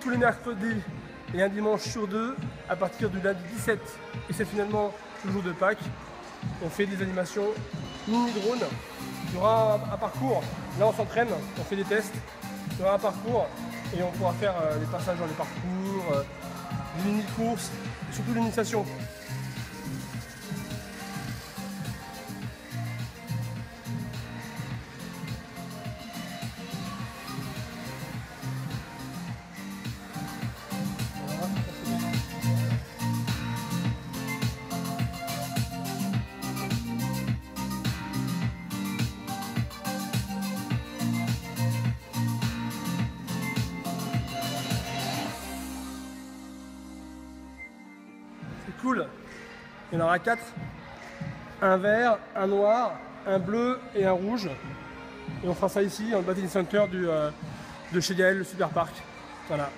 tous les mercredis et un dimanche sur deux à partir du lundi 17 et c'est finalement le jour de Pâques. On fait des animations mini-drone. Il y aura un, parcours. Là, on s'entraîne, on fait des tests. Il y aura un parcours et on pourra faire euh, des passages dans les parcours, euh, des mini-courses et surtout l'initiation. Il y en aura quatre. Un vert, un noir, un bleu et un rouge. Et on fera ça ici, le Batting Center du, euh, de chez Gaël, le Super Park. Voilà.